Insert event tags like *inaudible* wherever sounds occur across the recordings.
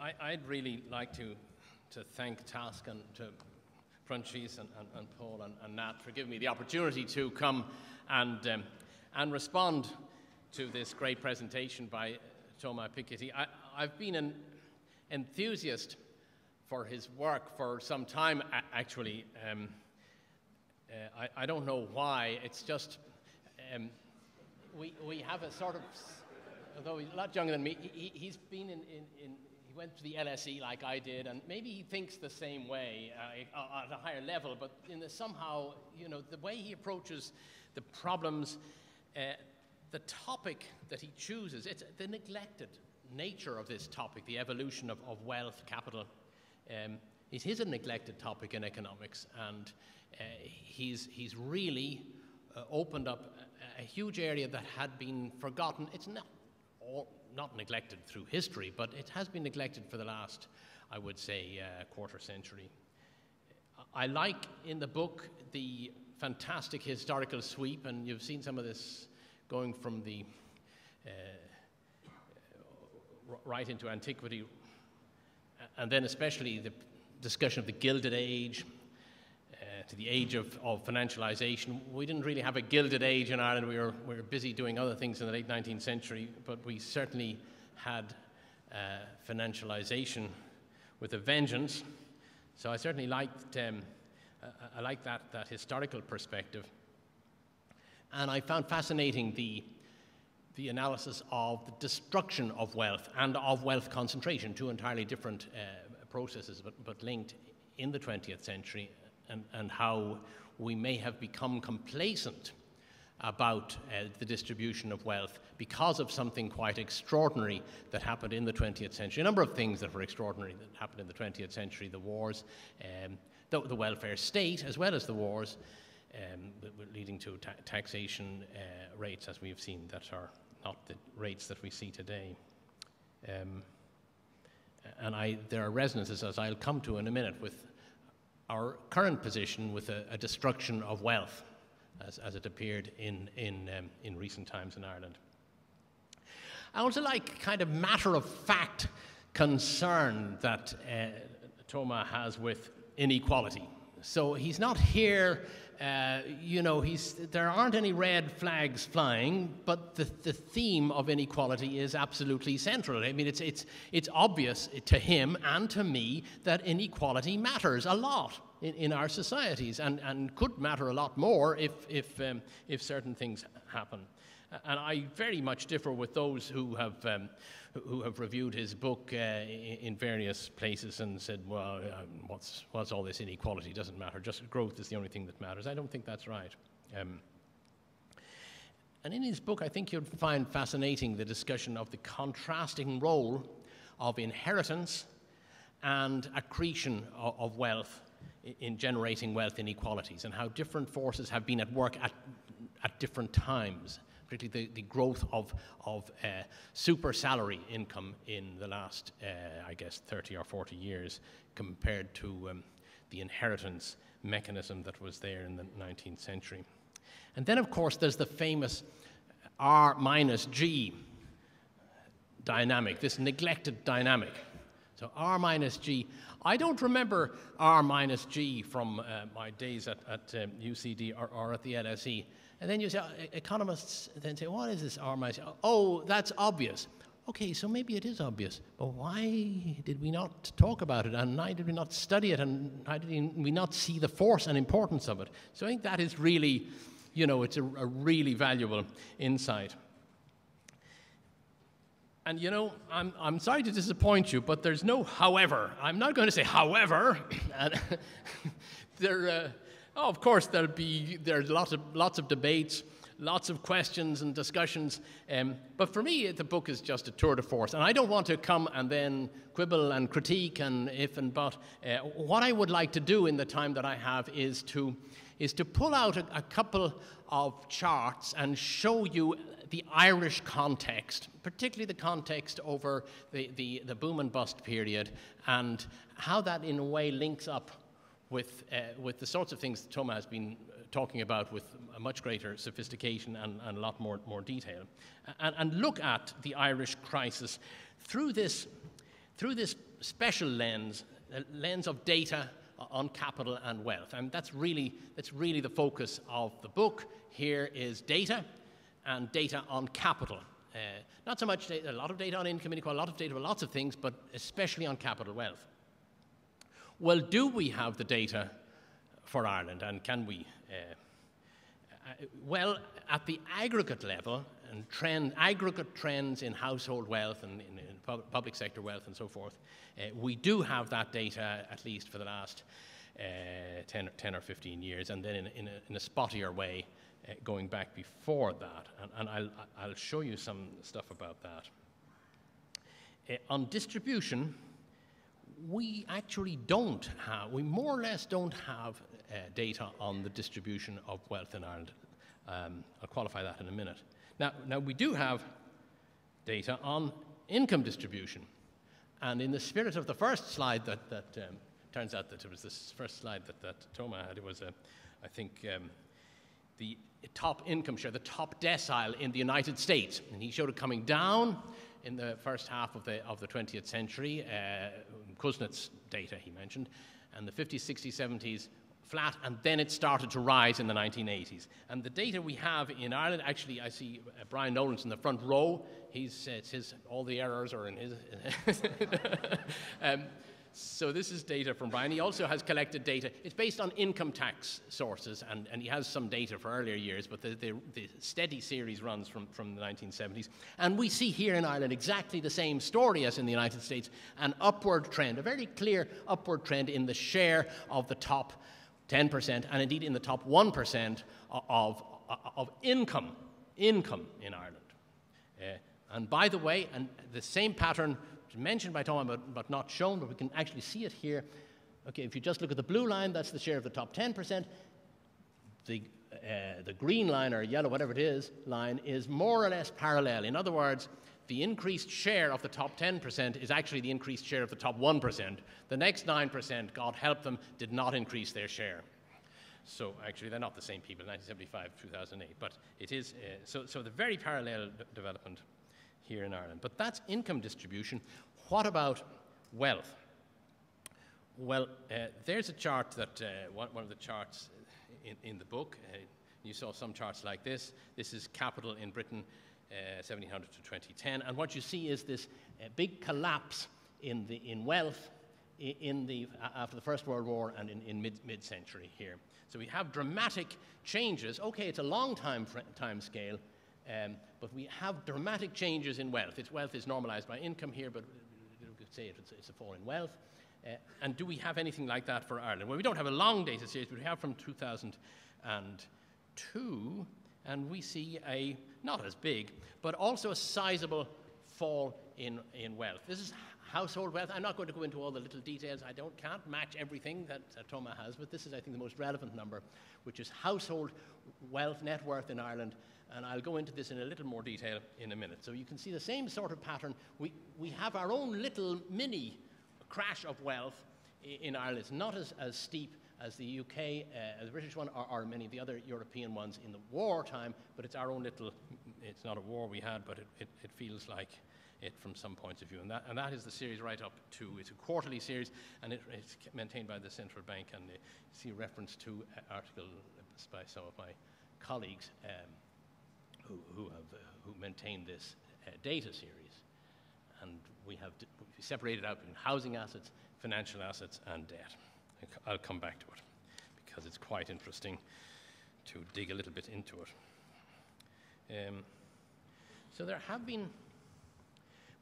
I, would really like to, to thank TASC and to Francis and, and, and Paul and, and, Nat for giving me the opportunity to come and, um, and respond to this great presentation by Thomas Piketty. I, have been an enthusiast for his work for some time, actually. Um, uh, I, I, don't know why. It's just um, we, we have a sort of, although he's a lot younger than me, he, has been in, in, in, he went to the LSE like I did, and maybe he thinks the same way uh, at a higher level, but in the, somehow, you know, the way he approaches the problems, uh, the topic that he chooses, it's the neglected nature of this topic, the evolution of, of wealth, capital. Um, it is a neglected topic in economics, and uh, he's, he's really uh, opened up a, a, huge area that had been forgotten. It's not, all, not neglected through history, but it has been neglected for the last, I would say, uh, quarter century. I like in the book the fantastic historical sweep, and you've seen some of this going from the uh, right into antiquity, and then especially the discussion of the Gilded Age, to the age of, of financialization. We didn't really have a Gilded Age in Ireland. We were, we were busy doing other things in the late 19th century, but we certainly had uh, financialization with a vengeance. So I certainly liked, um, I liked that, that historical perspective. And I found fascinating the, the analysis of the destruction of wealth and of wealth concentration, two entirely different uh, processes, but, but linked in the 20th century and, and how we may have become complacent about uh, the distribution of wealth because of something quite extraordinary that happened in the 20th century. A number of things that were extraordinary that happened in the 20th century the wars, um, the, the, welfare state, as well as the wars, um, leading to ta taxation uh, rates, as we've seen, that are not the rates that we see today. Um, and I, there are resonances, as I'll come to in a minute, with our current position with a, a destruction of wealth as, as it appeared in, in, um, in recent times in Ireland. I also like kind of matter of fact concern that uh, Thomas has with inequality. So he's not here uh, you know, he's, there aren't any red flags flying, but the, the theme of inequality is absolutely central. I mean, it's, it's, it's obvious to him and to me that inequality matters a lot in, in our societies and, and could matter a lot more if, if, um, if certain things happen. And I very much differ with those who have, um, who have reviewed his book uh, in various places and said, well, um, what's, what's all this inequality? Doesn't matter. Just growth is the only thing that matters. I don't think that's right. Um, and in his book, I think you'll find fascinating the discussion of the contrasting role of inheritance and accretion of, of wealth in generating wealth inequalities and how different forces have been at work at, at different times particularly the, the growth of, of uh, super salary income in the last, uh, I guess, 30 or 40 years compared to um, the inheritance mechanism that was there in the 19th century. And then, of course, there's the famous R minus G dynamic, this neglected dynamic. So R minus G. I don't remember R minus G from uh, my days at, at um, UCD or, or, at the LSE. And then you say, uh, economists then say, what is this R minus? Oh, that's obvious. Okay, so maybe it is obvious, but why did we not talk about it, and why did we not study it, and why did we not see the force and importance of it? So I think that is really, you know, it's a, a really valuable insight. And you know, I'm, I'm sorry to disappoint you, but there's no however. I'm not going to say however. *coughs* *laughs* there, uh, Oh, of course, there'll be there's lots of lots of debates, lots of questions and discussions. Um, but for me, the book is just a tour de force, and I don't want to come and then quibble and critique and if and but. Uh, what I would like to do in the time that I have is to is to pull out a, a couple of charts and show you the Irish context, particularly the context over the, the, the boom and bust period, and how that in a way links up with, uh, with the sorts of things that Thomas has been uh, talking about with a much greater sophistication and, and a lot more, more detail. And, and, look at the Irish crisis through this, through this special lens, a lens of data on capital and wealth. And that's really, that's really the focus of the book. Here is data and data on capital. Uh, not so much data, a lot of data on income inequality, a lot of data on lots of things, but especially on capital wealth. Well, do we have the data for Ireland, and can we? Uh, uh, well, at the aggregate level, and trend, aggregate trends in household wealth and in, in public sector wealth and so forth, uh, we do have that data at least for the last uh, 10, 10, or 15 years, and then in, in, a, in a spottier way uh, going back before that. And, and I'll, I'll, show you some stuff about that. Uh, on distribution, we actually don't have, we more or less don't have uh, data on the distribution of wealth in Ireland. Um, I'll qualify that in a minute. Now, now, we do have data on income distribution. And in the spirit of the first slide that, that um, turns out that it was this first slide that, that Toma had, it was, I think, um, the top income share, the top decile in the United States. And he showed it coming down in the first half of the, of the 20th century, uh, Kuznets data he mentioned, and the 50s, 60s, 70s flat, and then it started to rise in the 1980s. And the data we have in Ireland, actually, I see uh, Brian Nolan's in the front row. He's uh, his, all the errors are in his. *laughs* um, so this is data from Brian. He also has collected data. It's based on income tax sources, and, and he has some data for earlier years, but the, the, the, steady series runs from, from the 1970s. And we see here in Ireland exactly the same story as in the United States, an upward trend, a very clear upward trend in the share of the top 10%, and indeed in the top 1% of, of, income, income in Ireland. Uh, and by the way, and the same pattern mentioned by Tom but, but not shown, but we can actually see it here. Okay, if you just look at the blue line, that's the share of the top 10%. The, uh, the green line or yellow, whatever it is, line is more or less parallel. In other words, the increased share of the top 10% is actually the increased share of the top 1%. The next 9%, God help them, did not increase their share. So actually, they're not the same people, 1975, 2008, but it is, uh, so, so the very parallel development here in Ireland. But that's income distribution. What about wealth? Well, uh, there's a chart that, uh, one, one, of the charts in, in the book, uh, you saw some charts like this. This is capital in Britain, 1700 uh, to 2010. And what you see is this uh, big collapse in, the, in wealth in the, after the First World War and in, in mid, mid-century here. So we have dramatic changes. Okay, it's a long time, time scale, um, but we have dramatic changes in wealth. Its wealth is normalized by income here, but you could say it's, it's a fall in wealth. Uh, and do we have anything like that for Ireland? Well, we don't have a long data series, but we have from 2002, and we see a, not as big, but also a sizable fall in, in wealth. This is household wealth. I'm not going to go into all the little details. I don't, can't match everything that Toma has, but this is, I think, the most relevant number, which is household wealth, net worth in Ireland and I'll go into this in a little more detail in a minute. So you can see the same sort of pattern. We, we have our own little mini crash of wealth in Ireland. It's not as, as steep as the UK, uh, the British one, or, or, many of the other European ones in the wartime, but it's our own little, it's not a war we had, but it, it, it feels like it from some points of view. And that, and that is the series right up to, it's a quarterly series, and it, it's maintained by the central bank, and you see reference to an article by some of my colleagues. Um, who, who have uh, who maintain this uh, data series. And we have we separated out between housing assets, financial assets, and debt. I'll come back to it because it's quite interesting to dig a little bit into it. Um, so there have been,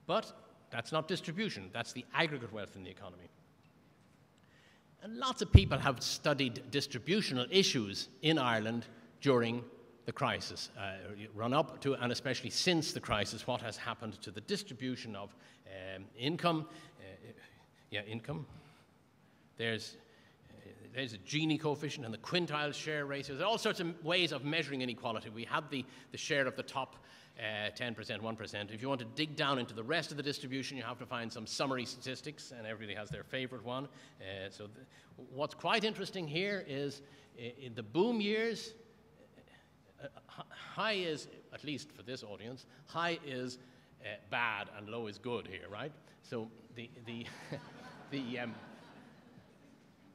but that's not distribution, that's the aggregate wealth in the economy. And lots of people have studied distributional issues in Ireland during the crisis, uh, run up to and especially since the crisis, what has happened to the distribution of um, income. Uh, yeah, income. There's, uh, there's a Gini coefficient and the quintile share ratio. There's all sorts of ways of measuring inequality. We have the, the share of the top uh, 10%, 1%. If you want to dig down into the rest of the distribution, you have to find some summary statistics, and everybody has their favorite one. Uh, so, what's quite interesting here is uh, in the boom years, high is, at least for this audience, high is uh, bad and low is good here, right? So the, the, *laughs* the um,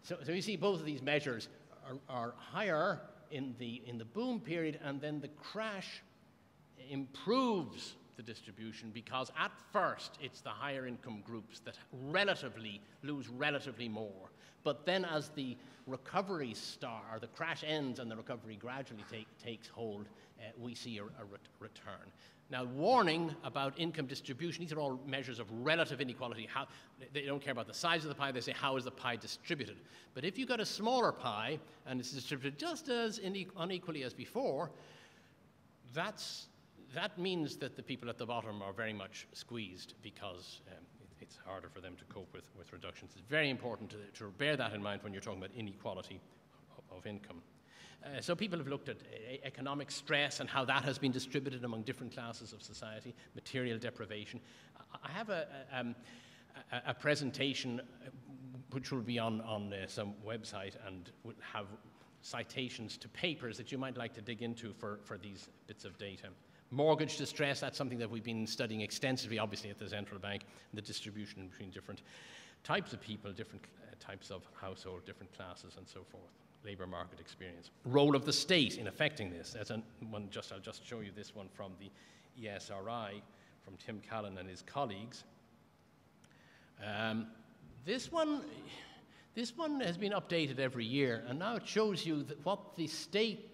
so, so you see both of these measures are, are higher in the, in the boom period, and then the crash improves the distribution because at first it's the higher income groups that relatively lose relatively more. But then as the recovery start, or the crash ends and the recovery gradually take, takes hold, uh, we see a, a ret return. Now, warning about income distribution, these are all measures of relative inequality. How, they don't care about the size of the pie, they say, how is the pie distributed? But if you've got a smaller pie and it's distributed just as unequally as before, that's, that means that the people at the bottom are very much squeezed because um, it's harder for them to cope with, with reductions. It's very important to, to bear that in mind when you're talking about inequality of, income. Uh, so people have looked at uh, economic stress and how that has been distributed among different classes of society, material deprivation. I have a, a, um, a presentation uh, which will be on, on uh, some website and will have citations to papers that you might like to dig into for, for these bits of data. Mortgage distress, that's something that we've been studying extensively, obviously, at the central bank, the distribution between different types of people, different uh, types of household, different classes, and so forth labour market experience. Role of the state in affecting this. As one just, I'll just show you this one from the ESRI, from Tim Callan and his colleagues. Um, this one, this one has been updated every year, and now it shows you what the state,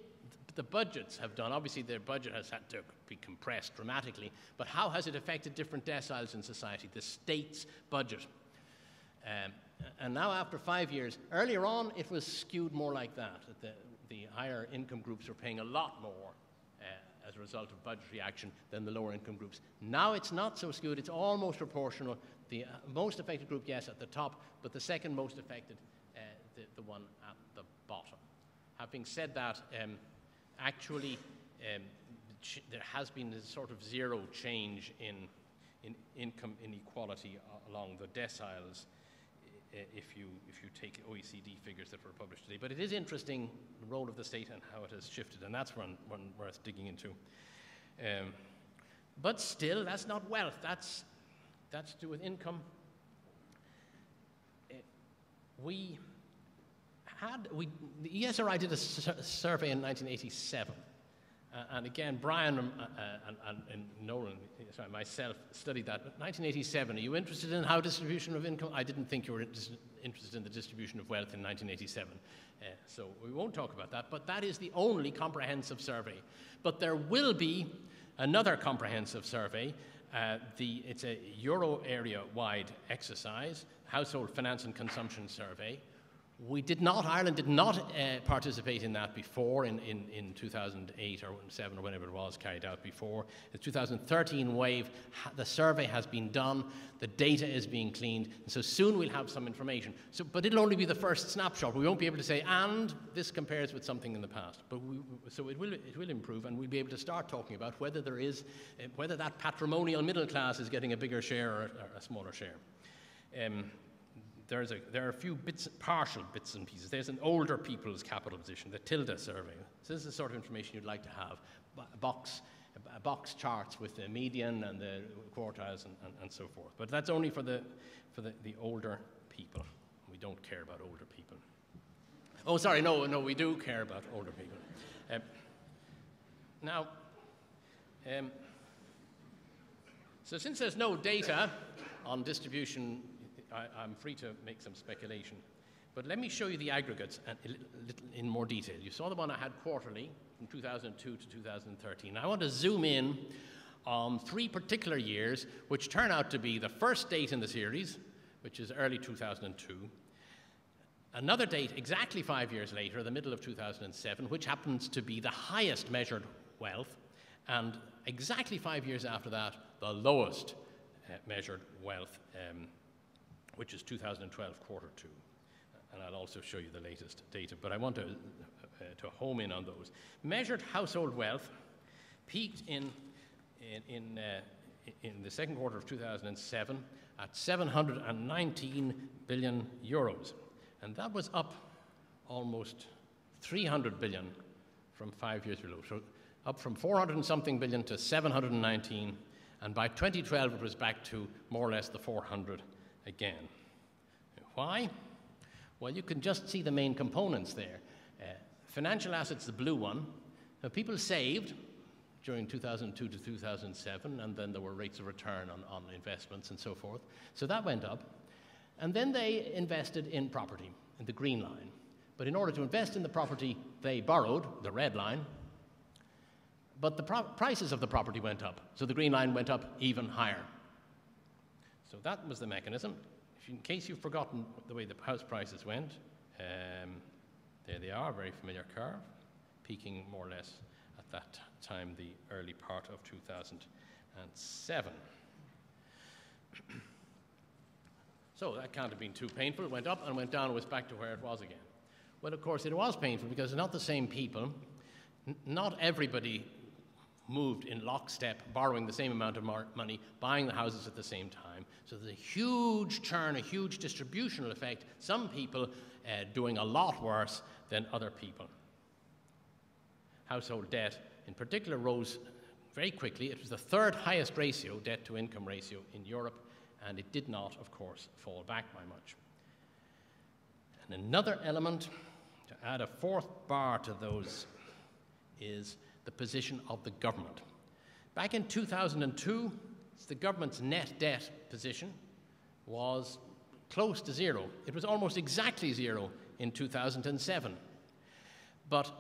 the budgets have done. Obviously, their budget has had to be compressed dramatically, but how has it affected different deciles in society? The state's budget. Um, and now, after five years, earlier on, it was skewed more like that. The, the higher income groups were paying a lot more uh, as a result of budgetary action than the lower income groups. Now it's not so skewed, it's almost proportional. The uh, most affected group, yes, at the top, but the second most affected, uh, the, the one at the bottom. Having said that, um, actually, um, there has been a sort of zero change in, in income inequality along the deciles if you, if you take OECD figures that were published today. But it is interesting, the role of the state and how it has shifted, and that's one, one worth digging into. Um, but still, that's not wealth, that's, that's to do with income. Uh, we had, we, the ESRI did a survey in 1987 uh, and again, Brian um, uh, and, and, and, Nolan, sorry, myself, studied that. 1987, are you interested in how distribution of income? I didn't think you were interested in the distribution of wealth in 1987. Uh, so we won't talk about that, but that is the only comprehensive survey. But there will be another comprehensive survey. Uh, the, it's a euro area wide exercise, household finance and consumption survey. We did not, Ireland did not uh, participate in that before, in, in, in 2008 or 7 or whenever it was carried out before. The 2013 wave, the survey has been done, the data is being cleaned, and so soon we'll have some information. So, but it'll only be the first snapshot. We won't be able to say, and this compares with something in the past. But we, so it will, it will improve, and we'll be able to start talking about whether there is, uh, whether that patrimonial middle class is getting a bigger share or, or a smaller share. Um, there's a, there are a few bits, partial bits and pieces. There's an older people's capital position, the TILDA survey. So this is the sort of information you'd like to have. Box, box charts with the median and the quartiles and, and, and so forth. But that's only for the, for the, the older people. We don't care about older people. Oh, sorry, no, no, we do care about older people. Um, now, um, so since there's no data on distribution I, am free to make some speculation. But let me show you the aggregates in more detail. You saw the one I had quarterly from 2002 to 2013. I want to zoom in on three particular years, which turn out to be the first date in the series, which is early 2002, another date exactly five years later, the middle of 2007, which happens to be the highest measured wealth, and exactly five years after that, the lowest uh, measured wealth um, which is 2012 quarter two. And I'll also show you the latest data, but I want to, uh, to home in on those. Measured household wealth peaked in, in, in, uh, in the second quarter of 2007 at 719 billion euros. And that was up almost 300 billion from five years below. So up from 400 and something billion to 719, and by 2012 it was back to more or less the 400 again. Why? Well, you can just see the main components there. Uh, financial assets, the blue one. Now, people saved during 2002 to 2007, and then there were rates of return on, on investments and so forth. So that went up. And then they invested in property, in the green line. But in order to invest in the property, they borrowed, the red line, but the prices of the property went up. So the green line went up even higher. So that was the mechanism. In case you've forgotten the way the house prices went, um, there they are, a very familiar curve, peaking more or less at that time, the early part of 2007. *clears throat* so that can't have been too painful. It went up and went down and was back to where it was again. Well, of course, it was painful because not the same people. N- not everybody moved in lockstep, borrowing the same amount of money, buying the houses at the same time. So there's a huge churn, a huge distributional effect. Some people uh, doing a lot worse than other people. Household debt, in particular, rose very quickly. It was the third highest ratio, debt to income ratio, in Europe, and it did not, of course, fall back by much. And another element, to add a fourth bar to those, is the position of the government. Back in 2002, the government's net debt position was close to zero. It was almost exactly zero in 2007. But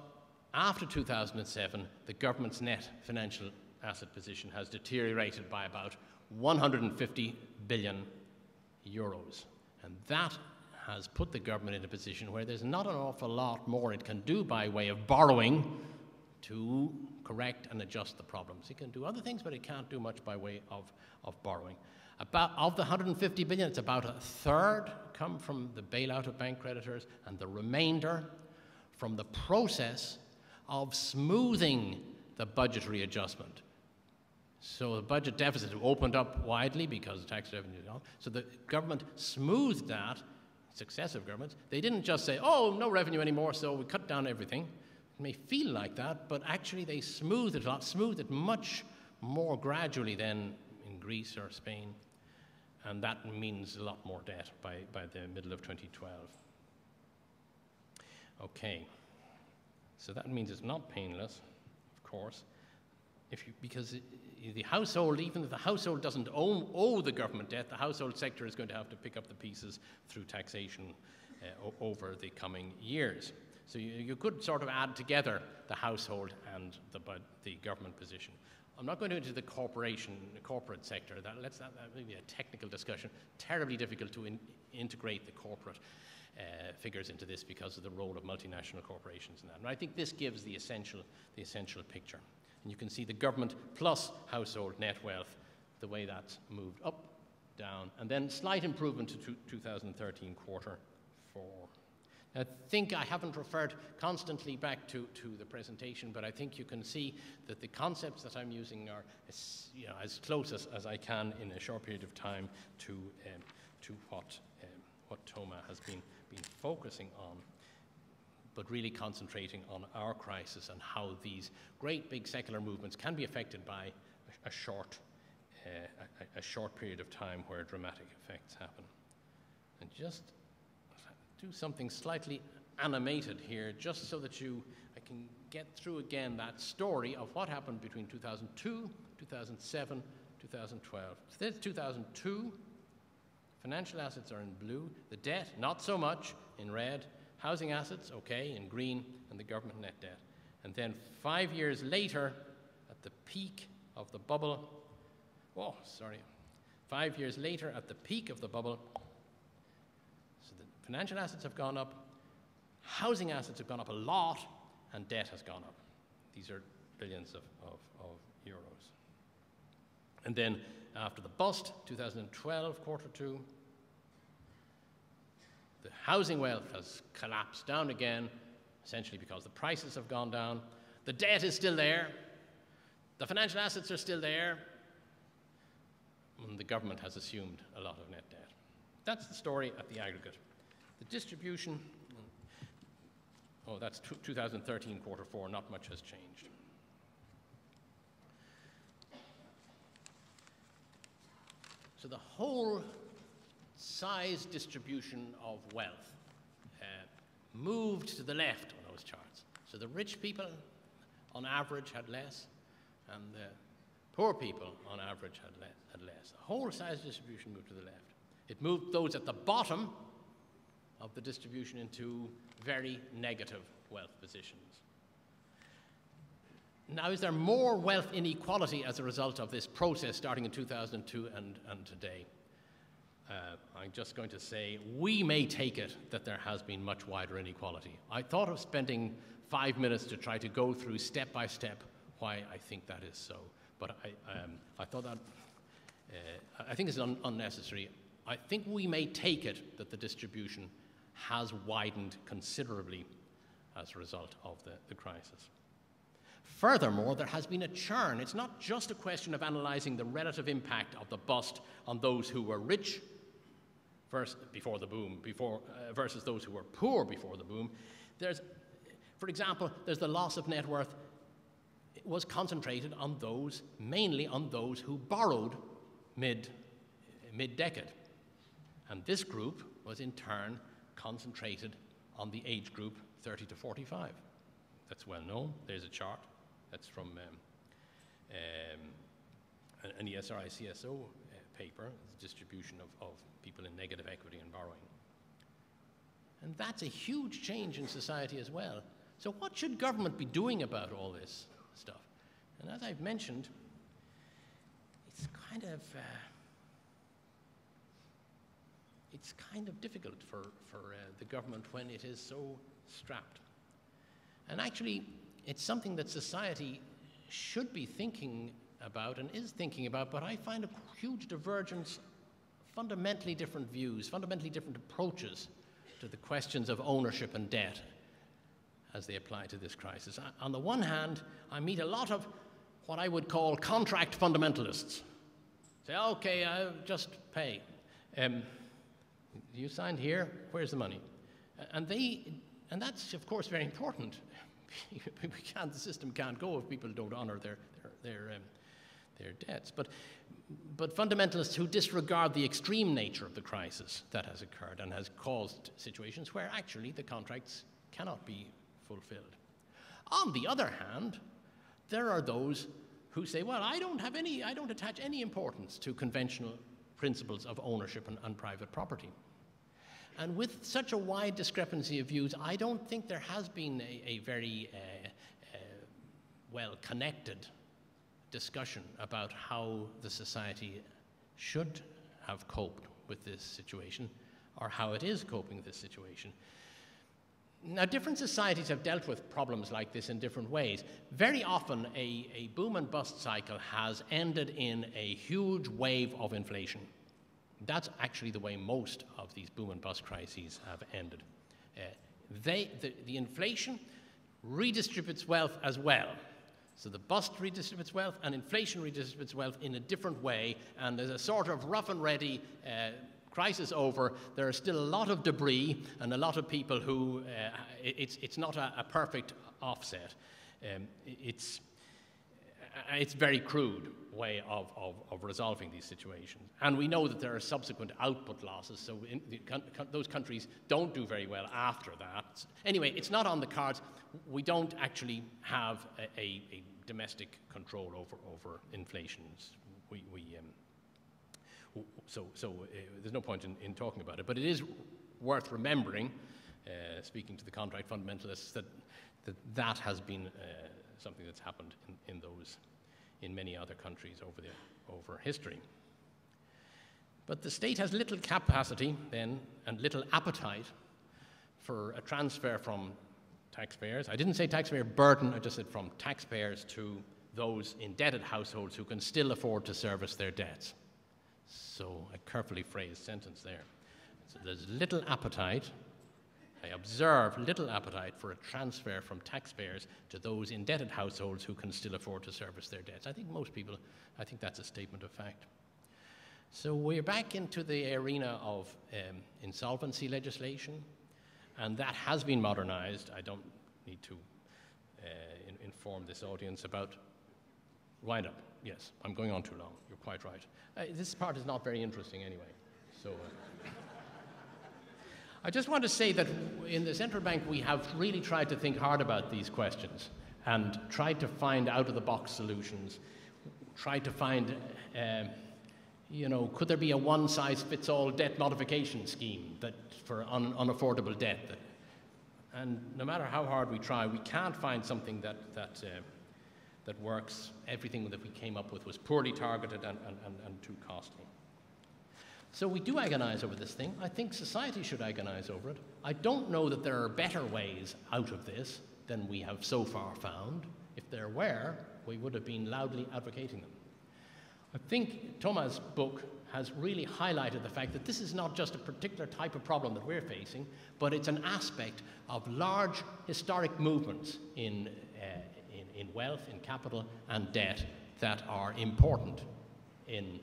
after 2007, the government's net financial asset position has deteriorated by about 150 billion euros. And that has put the government in a position where there's not an awful lot more it can do by way of borrowing to correct and adjust the problems. It can do other things, but it can't do much by way of, of borrowing. About, of the 150 billion, it's about a third come from the bailout of bank creditors, and the remainder from the process of smoothing the budgetary adjustment. So the budget deficit opened up widely because tax revenue gone. So the government smoothed that, successive governments. They didn't just say, oh, no revenue anymore, so we cut down everything. It may feel like that, but actually they smooth it smooth it much more gradually than in Greece or Spain. And that means a lot more debt by, by the middle of 2012. Okay. So that means it's not painless, of course, if you, because the household, even if the household doesn't own, owe the government debt, the household sector is going to have to pick up the pieces through taxation uh, over the coming years. So you, you could sort of add together the household and the, the government position. I'm not going into the corporation, the corporate sector. That, let's that, that may be a technical discussion. Terribly difficult to in, integrate the corporate uh, figures into this because of the role of multinational corporations in that. And I think this gives the essential, the essential picture. And you can see the government plus household net wealth, the way that's moved up, down, and then slight improvement to 2013 quarter four. I think I haven't referred constantly back to, to the presentation, but I think you can see that the concepts that I'm using are as, you know, as close as, as I can in a short period of time to, um, to what, um, what Toma has been, been focusing on, but really concentrating on our crisis and how these great big secular movements can be affected by a, a short, uh, a, a short period of time where dramatic effects happen. And just do something slightly animated here just so that you I can get through again that story of what happened between 2002, 2007, 2012. So this 2002. Financial assets are in blue, the debt, not so much, in red, housing assets, okay, in green, and the government net debt. And then five years later, at the peak of the bubble, oh, sorry, five years later, at the peak of the bubble, Financial assets have gone up, housing assets have gone up a lot, and debt has gone up. These are billions of, of, of euros. And then after the bust, 2012, quarter two, the housing wealth has collapsed down again, essentially because the prices have gone down. The debt is still there. The financial assets are still there. And the government has assumed a lot of net debt. That's the story at the aggregate. The distribution, oh, that's 2013 quarter four, not much has changed. So the whole size distribution of wealth uh, moved to the left on those charts. So the rich people, on average, had less, and the poor people, on average, had, le- had less. The whole size distribution moved to the left. It moved those at the bottom of the distribution into very negative wealth positions. Now, is there more wealth inequality as a result of this process starting in 2002 and, and today? Uh, I'm just going to say we may take it that there has been much wider inequality. I thought of spending five minutes to try to go through step by step why I think that is so, but I, um, I thought that uh, I think it's un- unnecessary. I think we may take it that the distribution has widened considerably as a result of the, the crisis. Furthermore, there has been a churn. It's not just a question of analysing the relative impact of the bust on those who were rich versus, before the boom, before, uh, versus those who were poor before the boom. There's, for example, there's the loss of net worth it was concentrated on those, mainly on those who borrowed mid, mid decade. And this group was in turn concentrated on the age group 30 to 45. That's well known. There's a chart. That's from um, um, an ESRI CSO uh, paper, the distribution of, of people in negative equity and borrowing. And that's a huge change in society as well. So, what should government be doing about all this stuff? And as I've mentioned, it's kind of uh, it's kind of difficult for, for uh, the government when it is so strapped. And actually, it's something that society should be thinking about and is thinking about, but I find a huge divergence, fundamentally different views, fundamentally different approaches to the questions of ownership and debt as they apply to this crisis. On the one hand, I meet a lot of what I would call contract fundamentalists. Say, okay, I'll just pay. Um, you signed here, where's the money? And they, and that's of course very important *laughs* we can't, the system can't go if people don't honour their, their, their, um, their debts. But, but fundamentalists who disregard the extreme nature of the crisis that has occurred and has caused situations where actually the contracts cannot be fulfilled. On the other hand, there are those who say, well, I don't have any, I don't attach any importance to conventional principles of ownership and, and private property. And with such a wide discrepancy of views, I don't think there has been a, a very uh, uh, well connected discussion about how the society should have coped with this situation or how it is coping with this situation. Now, different societies have dealt with problems like this in different ways. Very often, a, a boom and bust cycle has ended in a huge wave of inflation. That's actually the way most of these boom and bust crises have ended. Uh, they, the, the inflation redistributes wealth as well. So the bust redistributes wealth and inflation redistributes wealth in a different way. And there's a sort of rough and ready uh, crisis over. There are still a lot of debris and a lot of people who uh, it's, it's not a, a perfect offset. Um, it's, it's very crude way of, of, of, resolving these situations. And we know that there are subsequent output losses, so the, those countries don't do very well after that. Anyway, it's not on the cards. We don't actually have a, a, a domestic control over, over inflation. We, we, um, so so uh, there's no point in, in, talking about it. But it is worth remembering, uh, speaking to the contract fundamentalists, that that, that has been uh, something that's happened in, in those in many other countries over, the, over history. But the state has little capacity then and little appetite for a transfer from taxpayers. I didn't say taxpayer burden, I just said from taxpayers to those indebted households who can still afford to service their debts. So, a carefully phrased sentence there. So, there's little appetite I observe little appetite for a transfer from taxpayers to those indebted households who can still afford to service their debts. I think most people, I think that's a statement of fact. So we're back into the arena of um, insolvency legislation, and that has been modernized. I don't need to uh, in inform this audience about. Wind up. Yes, I'm going on too long. You're quite right. Uh, this part is not very interesting anyway. So. Uh, I just want to say that in the central bank we have really tried to think hard about these questions and tried to find out of the box solutions, tried to find, uh, you know, could there be a one size fits all debt modification scheme that for un- unaffordable debt? That, and no matter how hard we try, we can't find something that, that, uh, that works. Everything that we came up with was poorly targeted and, and, and, and too costly. So we do agonize over this thing. I think society should agonize over it. I don't know that there are better ways out of this than we have so far found. If there were, we would have been loudly advocating them. I think Thomas' book has really highlighted the fact that this is not just a particular type of problem that we're facing, but it's an aspect of large historic movements in, uh, in, wealth, in capital, and debt that are important in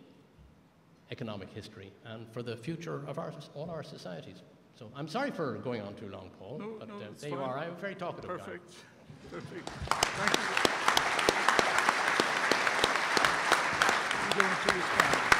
economic history and for the future of our, all our societies. So I'm sorry for going on too long, Paul, no, but no, uh, there fine. you are. I'm very talkative Perfect. guy. Perfect. Thank you.